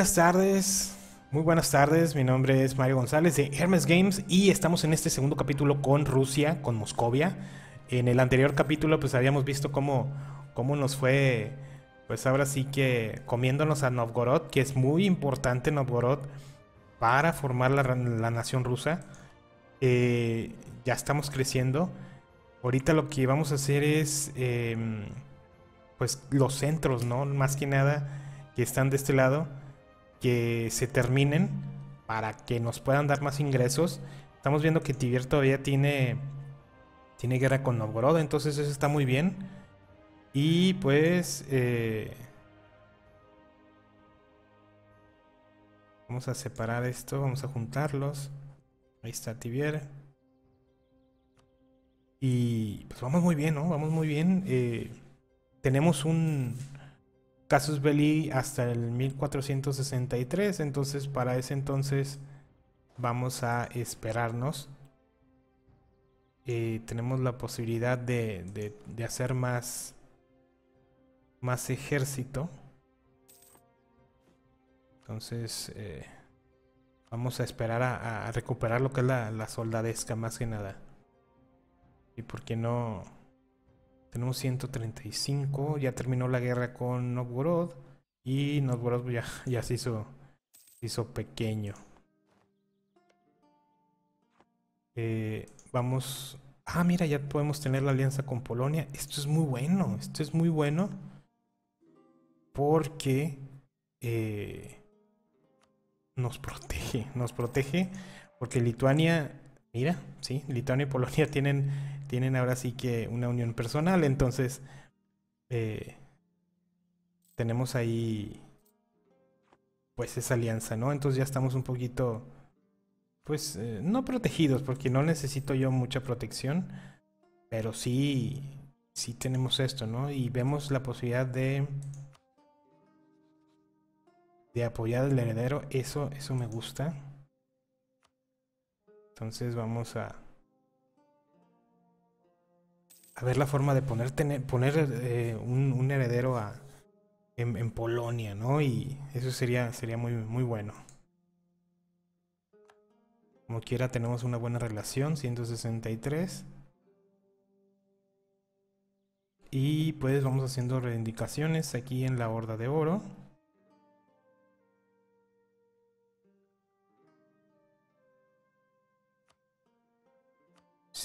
buenas tardes. Muy buenas tardes, mi nombre es Mario González de Hermes Games y estamos en este segundo capítulo con Rusia, con Moscovia. En el anterior capítulo pues habíamos visto cómo, cómo nos fue, pues ahora sí que comiéndonos a Novgorod, que es muy importante Novgorod para formar la, la nación rusa. Eh, ya estamos creciendo. Ahorita lo que vamos a hacer es, em, pues los centros, ¿no? Más que nada que están de este lado que se terminen para que nos puedan dar más ingresos. Estamos viendo que Tibir todavía tiene, tiene guerra con Novgorod, entonces eso está muy bien. Y pues... Eh, vamos a separar esto, vamos a juntarlos. Ahí está Tibier. Y pues vamos muy bien, ¿no? Vamos muy bien. Eh, tenemos un, Casus Belli hasta el 1463, entonces para ese entonces vamos a esperarnos. Eh, tenemos la posibilidad de, hacer más, más ejército. Entonces eh, vamos a esperar a, recuperar lo que es la, la soldadesca más que nada. Y por qué no tenemos 135. Ya terminó la guerra con Novgorod. Y Novgorod ya, ya se hizo, hizo pequeño. Eh, vamos... Ah, mira, ya podemos tener la alianza con Polonia. Esto es muy bueno. Esto es muy bueno. Porque... Eh, nos protege. Nos protege. Porque Lituania... Mira, sí, Lituania y Polonia tienen tienen ahora sí que una unión personal, entonces eh, tenemos ahí pues esa alianza, ¿no? Entonces ya estamos un poquito, pues eh, no protegidos, porque no necesito yo mucha protección, pero sí, sí tenemos esto, ¿no? Y vemos la posibilidad de de apoyar al heredero, eso, eso me gusta. Entonces vamos a ver la forma de poner, poner eh, un, heredero a, en, Polonia, ¿no? Y eso sería, sería muy, muy bueno. Como quiera tenemos una buena relación, 163. Y pues vamos haciendo reivindicaciones aquí en la Horda de Oro.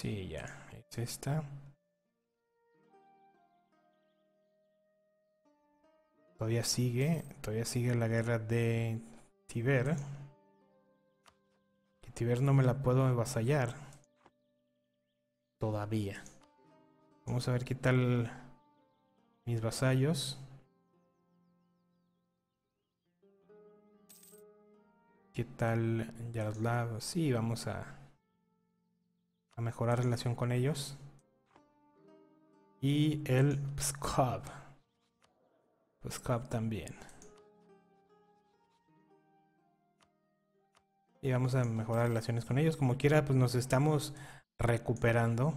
Sí, ya, es esta. Todavía sigue, todavía sigue la guerra de Tiber. Que Tiber no me la puedo avasallar. Todavía. Vamos a ver qué tal mis vasallos. ¿Qué tal Yaroslav? Sí, vamos a, a mejorar relación con ellos. Y el Pskov. Pues también. Y vamos a mejorar relaciones con ellos. Como quiera, pues nos estamos recuperando.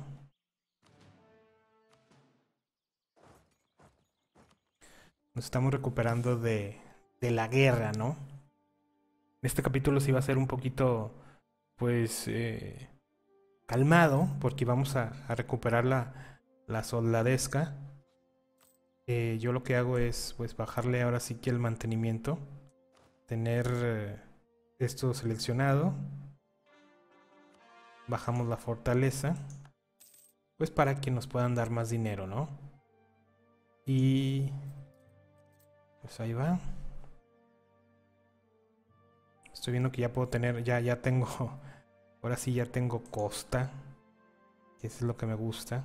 Nos estamos recuperando de, de la guerra, ¿no? Este capítulo sí va a ser un poquito, pues, eh, calmado, porque vamos a, recuperar la, la soldadesca. Eh, yo lo que hago es pues bajarle ahora sí que el mantenimiento. Tener eh, esto seleccionado. Bajamos la fortaleza. Pues para que nos puedan dar más dinero, ¿no? Y... Pues ahí va. Estoy viendo que ya puedo tener, ya, ya tengo, ahora sí ya tengo costa. Eso es lo que me gusta.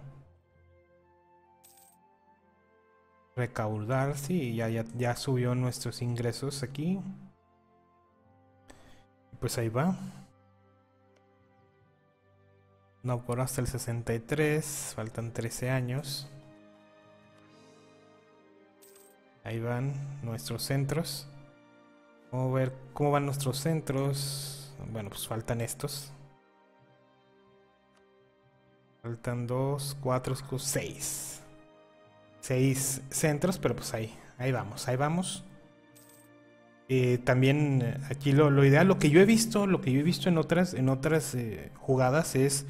recaudar, sí, ya, ya, ya subió nuestros ingresos aquí. Pues ahí va. No, por hasta el 63, faltan 13 años. Ahí van nuestros centros. Vamos a ver cómo van nuestros centros. Bueno, pues faltan estos. Faltan 2, 4, 6 seis centros, pero pues ahí, ahí vamos, ahí vamos. eh, también eh, aquí lo, lo, ideal, lo que yo he visto, lo que yo he visto en otras, en otras eh, jugadas es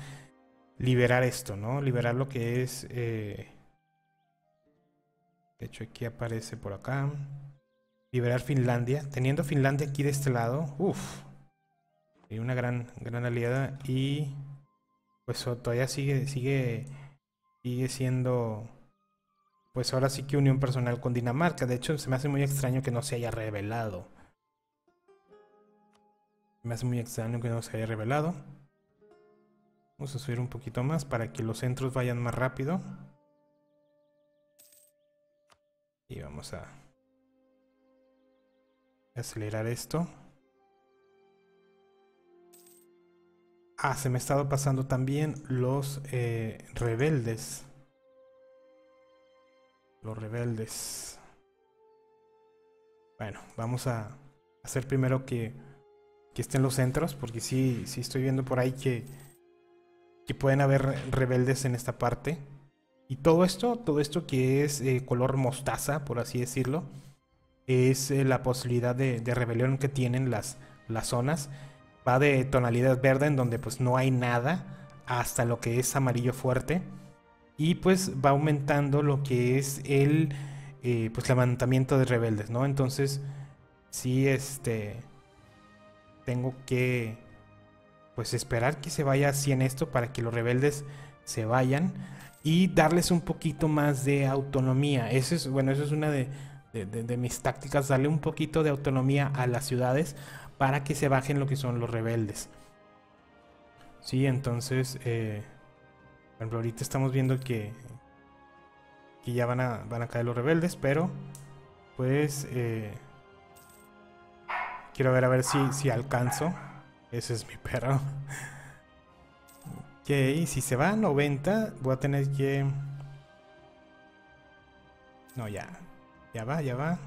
liberar esto, ¿no? Liberar lo que es... de hecho aquí aparece por acá. Liberar Finlandia. Teniendo Finlandia aquí de este lado, uff. Hay una gran, gran aliada y pues todavía sigue, sigue, sigue siendo pues ahora sí que unión personal con Dinamarca. De hecho, se me hace muy extraño que no se haya revelado. Me hace muy extraño que no se haya revelado. Vamos a subir un poquito más para que los centros vayan más rápido. Y vamos a acelerar esto. Ah, se me ha estado pasando también los eh, rebeldes. Los rebeldes. Bueno, vamos a hacer primero que, que estén los centros, porque sí, sí estoy viendo por ahí que, que pueden haber rebeldes en esta parte. Y todo esto, todo esto que es eh, color mostaza, por así decirlo, es eh, la posibilidad de, de, rebelión que tienen las, las zonas. Va de tonalidad verde en donde pues no hay nada hasta lo que es amarillo fuerte y pues va aumentando lo que es el eh, pues levantamiento de rebeldes, ¿no? Entonces, sí, este, tengo que pues esperar que se vaya así en esto para que los rebeldes se vayan y darles un poquito más de autonomía. Eso es, bueno, eso es una de, de, mis tácticas, darle un poquito de autonomía a las ciudades para que se bajen lo que son los rebeldes. Sí, entonces, eh, por ejemplo, ahorita estamos viendo que, que ya van a, van a caer los rebeldes, pero pues eh, quiero ver a ver si, si alcanzo. Ese es mi perro. ok, si se va a 90, voy a tener que... No, ya. Ya va, ya va.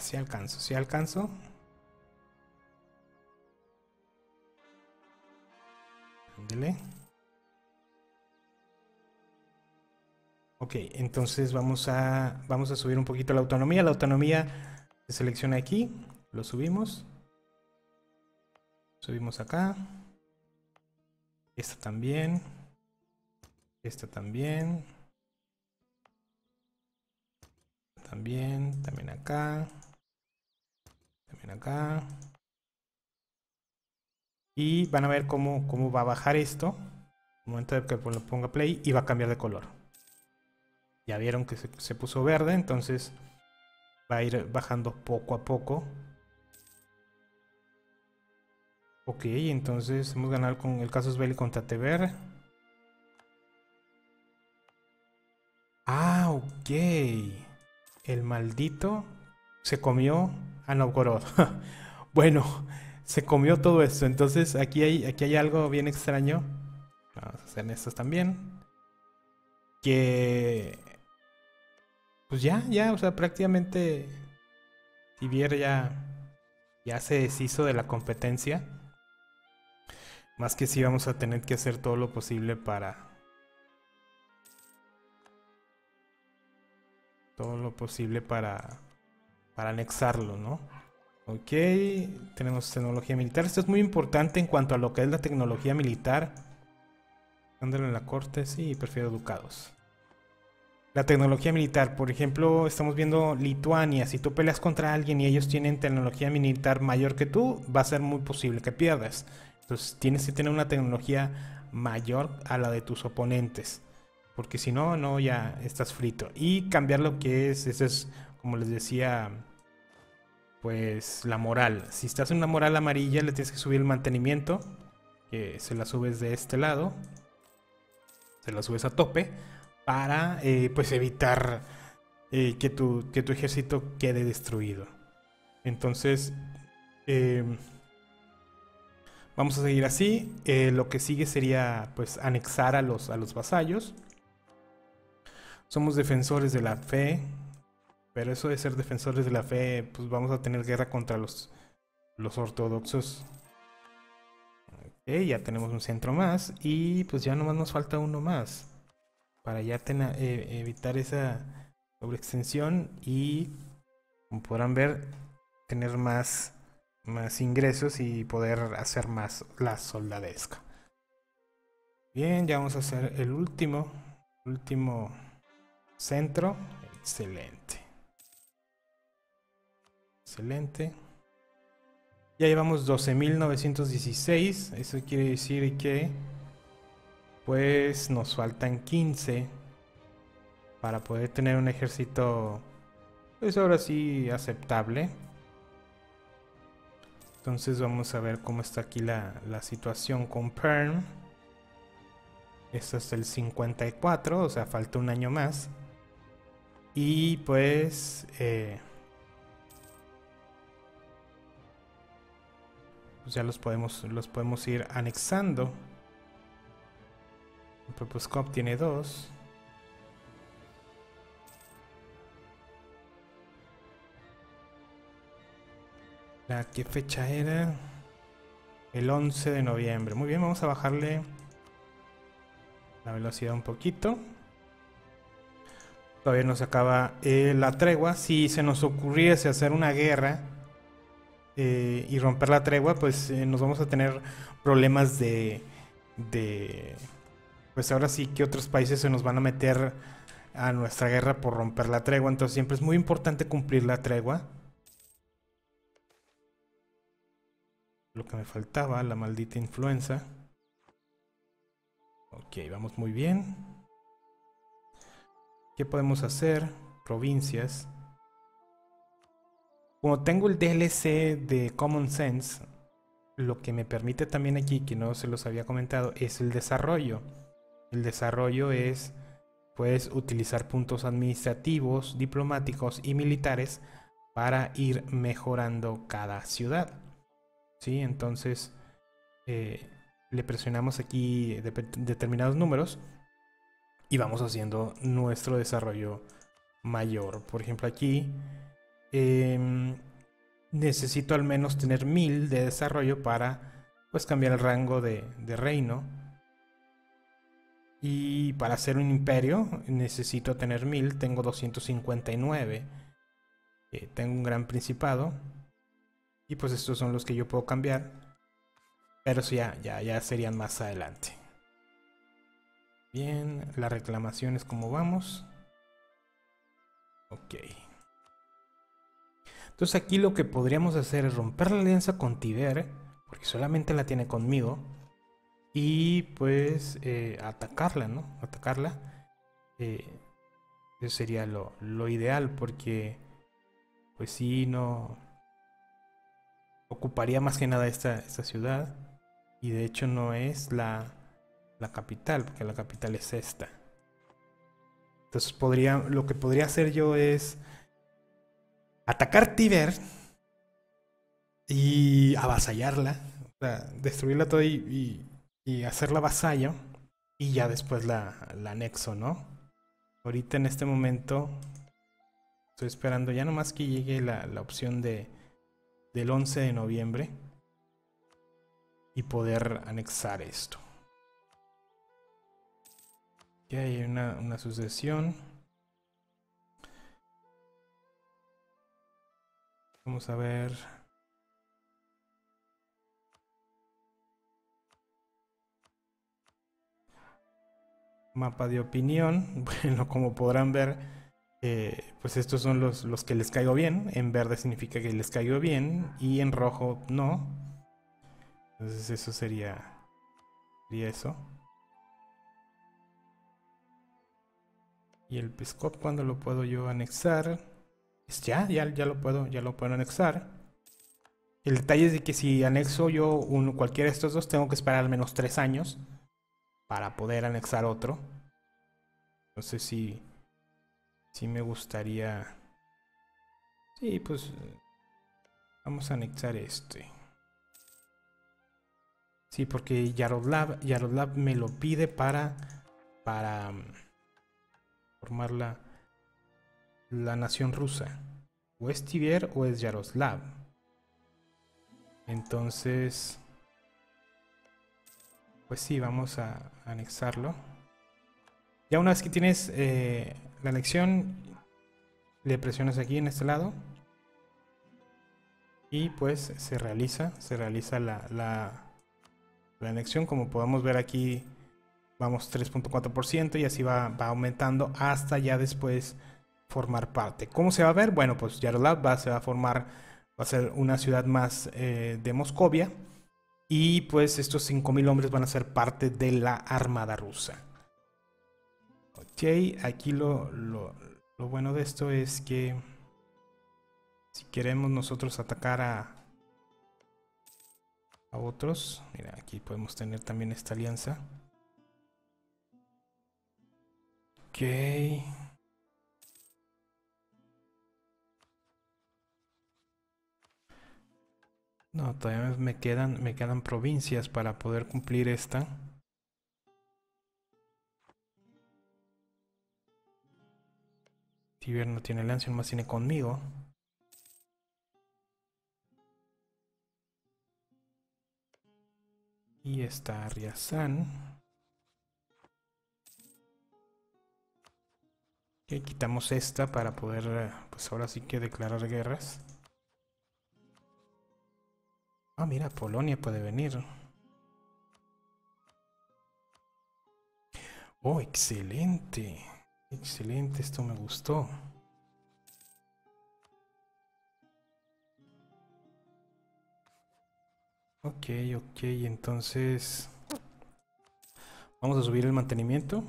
Si alcanzo, si alcanzo. Ok, entonces vamos a, vamos a subir un poquito la autonomía. La autonomía se selecciona aquí, lo subimos. Subimos acá. Esta también. Esta también. También, también acá. También acá. Y van a ver cómo, cómo va a bajar esto. el momento de que lo ponga play y va a cambiar de color. Ya vieron que se, puso verde, entonces va a ir bajando poco a poco. Ok, entonces hemos ganado con el caso Belli contra Tever. Ah, ok. El maldito se comió a Novgorod. bueno, se comió todo esto. Entonces aquí hay, aquí hay algo bien extraño. Vamos a hacer estos también. Que... Pues ya, ya, o sea, prácticamente Tibier ya, ya se deshizo de la competencia. Más que sí vamos a tener que hacer todo lo posible para... Todo lo posible para... Para anexarlo, ¿no? Ok, tenemos tecnología militar. Esto es muy importante en cuanto a lo que es la tecnología militar. Ándale en la corte, sí, prefiero educados. La tecnología militar, por ejemplo, estamos viendo Lituania. Si tú peleas contra alguien y ellos tienen tecnología militar mayor que tú, va a ser muy posible que pierdas. Entonces tienes que tener una tecnología mayor a la de tus oponentes. Porque si no, no, ya estás frito. Y cambiar lo que es, eso es, como les decía pues la moral. Si estás en una moral amarilla, le tienes que subir el mantenimiento, que se la subes de este lado, se la subes a tope, para eh, pues evitar eh, que, tu, que tu ejército quede destruido. Entonces, em, vamos a seguir así. Eh, lo que sigue sería pues anexar a los, a los vasallos. Somos defensores de la fe, pero eso de ser defensores de la fe, pues vamos a tener guerra contra los, los ortodoxos. Ok, ya tenemos un centro más y pues ya nomás nos falta uno más. Para ya eh, evitar esa, doble extensión y como podrán ver tener más más ingresos y poder hacer más la soldadesca. Bien, ya vamos a hacer el último, último centro. Excelente. Excelente. Ya llevamos 12.916. Eso quiere decir que pues nos faltan 15 para poder tener un ejército pues ahora sí aceptable. Entonces vamos a ver cómo está aquí la, situación con Perm. Esto es el 54, o sea, falta un año más. Y pues... Eh, pues ya los podemos, los podemos ir anexando. Purpose tiene dos. La qué fecha era? El 11 de noviembre. Muy bien, vamos a bajarle la velocidad un poquito. Todavía no se acaba eh, la tregua. Si se nos ocurriese hacer una guerra eh, y romper la tregua, pues eh, nos vamos a tener problemas de, de... Pues ahora sí que otros países se nos van a meter a nuestra guerra por romper la tregua. Entonces siempre es muy importante cumplir la tregua. lo que me faltaba, la maldita influenza. Ok, vamos muy bien. ¿Qué podemos hacer? Provincias. Como tengo el DLC de Common Sense, lo que me permite también aquí, que no se los había comentado, es el desarrollo. El desarrollo es, puedes utilizar puntos administrativos, diplomáticos y militares para ir mejorando cada ciudad. ¿sí? Entonces eh, le presionamos aquí determinados números y vamos haciendo nuestro desarrollo mayor. Por ejemplo, aquí em, necesito al menos tener 1000 de desarrollo para pues cambiar el rango de, reino. Y para hacer un imperio necesito tener 1000, tengo 259. Eh, tengo un gran principado. Y pues estos son los que yo puedo cambiar. Pero eso ya, ya, ya serían más adelante. Bien, las reclamaciones como vamos. Ok. Entonces aquí lo que podríamos hacer es romper la alianza con Tiber, porque solamente la tiene conmigo. Y pues eh, atacarla, ¿no? Atacarla. Eh, eso sería lo, lo ideal, porque pues si no ocuparía más que nada esta, esta ciudad. Y de hecho no es la, la capital, porque la capital es esta. Entonces podría, lo que podría hacer yo es atacar Tiber y avasallarla, o sea, destruirla toda y, y, hacerla vasallo y ya después la, la, anexo, ¿no? Ahorita en este momento estoy esperando ya nomás que llegue la, la opción de del 11 de noviembre y poder anexar esto. Aquí hay una, una sucesión. Vamos a ver. Mapa de opinión. Bueno, como podrán ver, eh, pues estos son los, los que les caigo bien. En verde significa que les caigo bien y en rojo no. Entonces eso sería, sería eso. Y el Pescop cuando lo puedo yo anexar. Pues ya, ya, ya lo puedo, ya lo puedo anexar. El detalle es de que si anexo yo uno, cualquiera de estos dos, tengo que esperar al menos tres años para poder anexar otro. No sé si sí me gustaría... Sí, pues vamos a anexar este. Sí, porque Yaroslav, Yaroslav me lo pide para, para formar la, la nación rusa. O es Tiber o es Yaroslav. Entonces, pues sí, vamos a anexarlo. Ya una vez que tienes eh, la elección Le presionas aquí en este lado. Y pues se realiza, se realiza la, la, la anexión. Como podemos ver aquí, vamos 3.4% y así va, va, aumentando hasta ya después formar parte. ¿Cómo se va a ver? Bueno, pues Yaroslav va, se va a formar, va a ser una ciudad más eh, de Moscovia. Y pues estos 5.000 hombres van a ser parte de la Armada rusa. Ok, aquí lo, lo, lo bueno de esto es que si queremos nosotros atacar a, a otros, mira, aquí podemos tener también esta alianza. No, todavía me quedan, me quedan provincias para poder cumplir esta. Tiber no tiene alianza, más tiene conmigo. Y está Riazán. Y quitamos esta para poder, pues ahora sí que declarar guerras. Ah, mira, Polonia puede venir. Oh, excelente. Excelente, esto me gustó. Ok, ok, entonces vamos a subir el mantenimiento.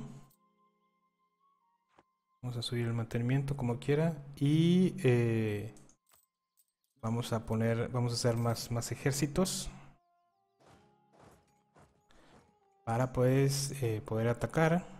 Vamos a subir el mantenimiento como quiera y eh, vamos a poner, vamos a hacer más, más ejércitos para pues eh, poder atacar.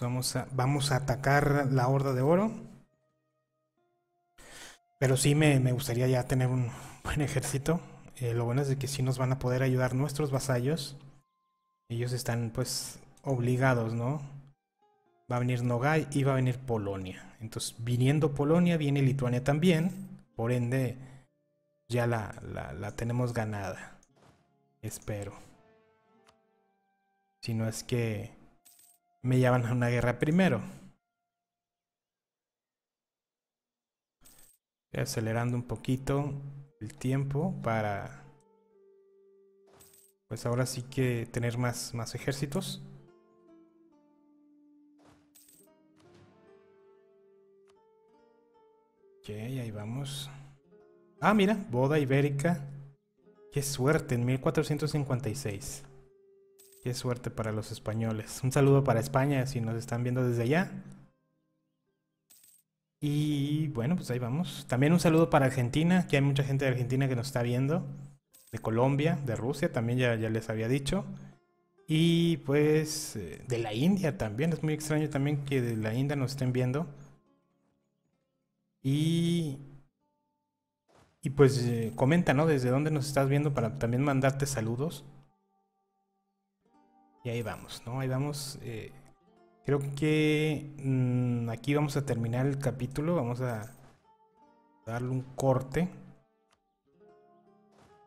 Vamos a, vamos a atacar la horda de oro. Pero sí me, gustaría ya tener un buen ejército. Eh, lo bueno es de que sí nos van a poder ayudar nuestros vasallos. Ellos están pues obligados, ¿no? Va a venir Nogai y va a venir Polonia. Entonces, viniendo Polonia, viene Lituania también. Por ende, ya la, la, tenemos ganada. Espero. Si no es que me llevan a una guerra primero. Estoy acelerando un poquito el tiempo para pues ahora sí que tener más, más ejércitos. Ok, ahí vamos. Ah, mira, boda ibérica. Qué suerte, en 1456. Qué suerte para los españoles. Un saludo para España si nos están viendo desde allá. Y bueno, pues ahí vamos. También un saludo para Argentina, que hay mucha gente de Argentina que nos está viendo. De Colombia, de Rusia, también ya, ya les había dicho. Y pues eh, de la India también. Es muy extraño también que de la India nos estén viendo. Y, y pues eh, comenta, ¿no? Desde dónde nos estás viendo para también mandarte saludos. Y ahí vamos, ¿no? Ahí vamos. Eh, creo que mm, aquí vamos a terminar el capítulo. Vamos a darle un corte.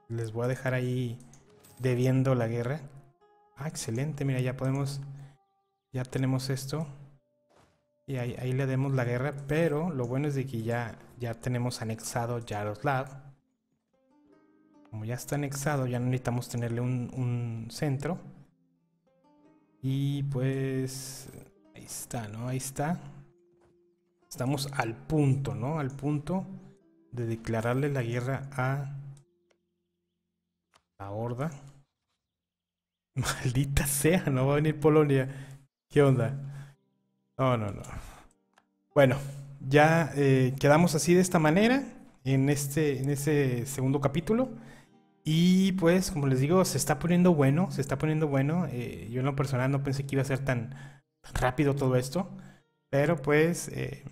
Les voy a dejar ahí debiendo la guerra. Ah, excelente. Mira, ya podemos... Ya tenemos esto. Y ahí, ahí le demos la guerra. Pero lo bueno es de que ya, ya tenemos anexado Yaroslav. Como ya está anexado, ya no necesitamos tenerle un, un centro. Y pues ahí está, ¿no? Ahí está. Estamos al punto, ¿no? Al punto de declararle la guerra a la horda. Maldita sea, no va a venir Polonia. ¿Qué onda? No, no, no. Bueno, ya eh, quedamos así de esta manera en este, en este segundo capítulo. Y pues, como les digo, se está poniendo bueno, se está poniendo bueno. Eh, yo en lo personal no pensé que iba a ser tan, rápido todo esto. Pero pues, eh,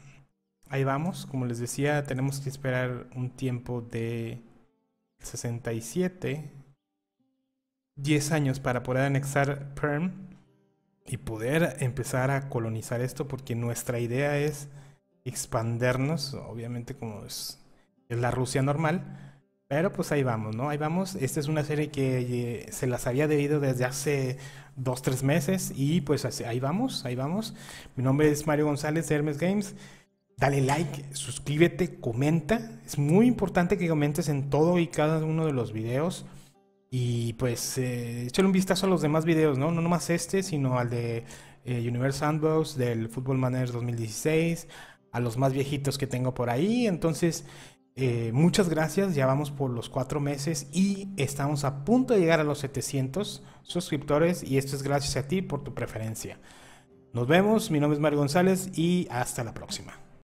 ahí vamos. Como les decía, tenemos que esperar un tiempo de 67, 10 años para poder anexar Perm y poder empezar a colonizar esto, porque nuestra idea es expandernos, obviamente como es, la Rusia normal, pero pues ahí vamos, ¿no? Ahí vamos. Esta es una serie que eh, se las había debido desde hace dos, tres meses y pues ahí vamos, ahí vamos. Mi nombre es Mario González de Hermes Games. Dale like, suscríbete, comenta. Es muy importante que comentes en todo y cada uno de los videos. Y pues eh, un vistazo a los demás videos, ¿no? No nomás este, sino al de eh, Universe Sandbox, del Football Manager 2016, a los más viejitos que tengo por ahí. Entonces, eh, muchas gracias, ya vamos por los cuatro meses y estamos a punto de llegar a los 700 suscriptores y esto es gracias a ti por tu preferencia. Nos vemos, mi nombre es Mario González y hasta la próxima.